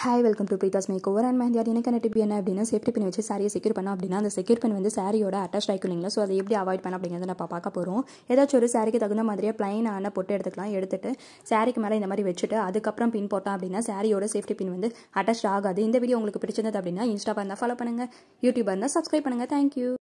Hi welcome to Preetha's makeover over mehndi மெஹந்தி எனக்கு tip என்ன அப்படின்னா சேஃப்டி பின் வச்சு சாரியை செக்யூர் பண்ணோம் அப்படின்னா அந்த செக்யூர் பின் வந்து சாரியோட அட்டாச் ஆகிக்கணுங்களா ஸோ அதை எப்படி அவாய்ட் பண்ண அப்படிங்கிறத நம்ம பார்க்க போகிறோம் ஏதாச்சும் ஒரு சாரிக்கு தகுந்த மாதிரியே பிளைனான பொட்டு எடுத்துக்கலாம். எடுத்துட்டு சாரிக்கு மேலே இந்த மாதிரி வச்சுட்டு அதுக்கப்புறம் பின் போட்டோம் அப்படின்னா சாரியோட சேஃப்டி பின் வந்து அட்டாச் ஆகாது. இந்த வீடியோ உங்களுக்கு பிடிச்சிருந்தது அப்படின்னா இன்ஸ்டா இருந்தால் ஃபாலோ பண்ணுங்கள் யூடியூப் இருந்தால் சப்ஸ்கிரைப் பண்ணுங்கள் தேங்க்யூ